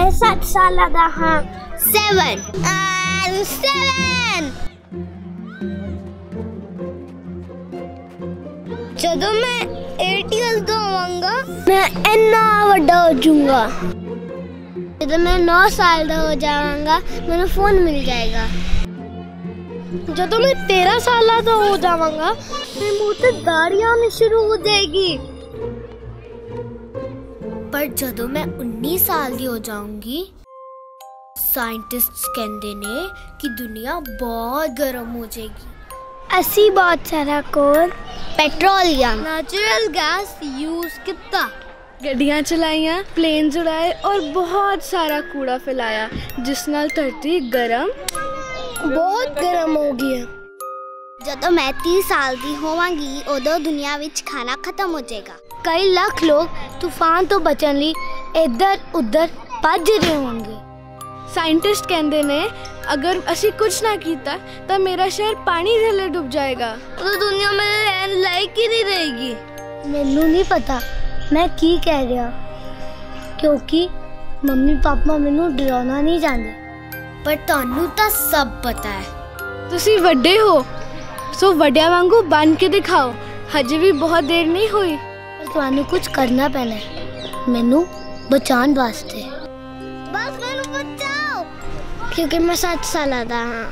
ਮੈਂ 7 ਸਾਲਾਂ ਦਾ ਹਾਂ 7 and 7 ਜਦੋਂ ਮੈਂ 8 ਇਅਰਸ ਦਾ ਹੋਵਾਂਗਾ ਮੈਂ ਇੰਨਾ ਵੱਡਾ ਹੋ ਜਾਊਂਗਾ ਜਦੋਂ ਮੈਂ 9 ਸਾਲ ਦਾ ਹੋ ਜਾਵਾਂਗਾ ਮੈਨੂੰ ਫੋਨ ਮਿਲ ਜਾਏਗਾ ਜਦੋਂ ਮੈਂ 13 ਸਾਲਾਂ ਦਾ ਹੋ ਜਾਵਾਂਗਾ ਮੇਰੇ ਮੂੰਹ ਤੇ ਦਾੜੀਆਂ ਆਉਣੀ ਸ਼ੁਰੂ ਹੋ ਜਾਏਗੀ ਪਰ ਜਦੋਂ ਮੈਂ 19 ਸਾਲ ਦੀ ਹੋ ਜਾਊਂਗੀ ਸਾਇੰਟਿਸਟਸ ਕਹਿੰਦੇ ਨੇ ਕਿ ਦੁਨੀਆ ਬਹੁਤ ਗਰਮ ਹੋ ਜਾਏਗੀ ਅਸੀਂ ਬਹੁਤ ਸਾਰਾ ਕੋਲ ਪੈਟਰੋਲੀਅਮ नेचुरल गैस यूज कितना ਗੱਡੀਆਂ ਚਲਾਈਆਂ ਪਲੇਨਸ ਉਡਾਏ ਔਰ ਬਹੁਤ ਸਾਰਾ ਕੂੜਾ ਫੈਲਾਇਆ ਜਿਸ ਨਾਲ ਧਰਤੀ ਗਰਮ बहुत गर्म हो गया ਜਦੋਂ ਮੈਂ 30 ਸਾਲ ਦੀ ਹੋਵਾਂਗੀ ਉਦੋਂ ਦੁਨੀਆ ਵਿੱਚ ਖਾਣਾ ਖਤਮ ਹੋ ਜਾਏਗਾ कई लाख लोग ਤੂਫਾਨ ਤੋਂ ਬਚਣ ਲਈ ਇੱਧਰ ਉੱਧਰ ਭੱਜ ਰਹੇ ਹੋਣਗੇ। ਸਾਇੰਟਿਸਟ ਕਹਿੰਦੇ ਨੇ ਅਗਰ ਅਸੀਂ ਕੁਝ ਨਾ ਕੀਤਾ ਤਾਂ ਮੇਰਾ ਸ਼ਹਿਰ ਪਾਣੀ ਥੱਲੇ ਡੁੱਬ ਜਾਏਗਾ। ਉਦੋਂ ਦੁਨੀਆ ਮੇਰੇ ਰਹਿਣ ਲਾਇਕ ਹੀ ਨਹੀਂ ਰਹੇਗੀ। ਮੈਨੂੰ ਨਹੀਂ ਪਤਾ ਮੈਂ ਕੀ ਕਹਿ ਰਿਹਾ ਕਿਉਂਕਿ ਮੰਮੀ ਪਾਪਾ ਮੈਨੂੰ ਡਰਾਉਣਾ ਨਹੀਂ ਜਾਂਦੇ ਪਰ ਤੁਹਾਨੂੰ ਤਾਂ ਸਭ ਪਤਾ ਹੈ। ਤੁਸੀਂ ਵੱਡੇ ਹੋ ਸੋ ਵੱਡਿਆਂ ਵਾਂਗੂ ਬਣ ਕੇ ਦਿਖਾਓ। ਹਜੇ ਵੀ ਬਹੁਤ ਦੇਰ ਨਹੀਂ ਹੋਈ। ਤੁਹਾਨੂੰ ਕੁਝ ਕਰਨਾ ਪੈਣਾ ਹੈ। ਮੈਨੂੰ ਬਚਾਉਣ ਵਾਸਤੇ। ਬਸ ਮੈਨੂੰ ਬਚਾਓ। ਕਿਉਂਕਿ ਮੈਂ 7 ਸਾਲਾਂ ਦਾ ਹਾਂ।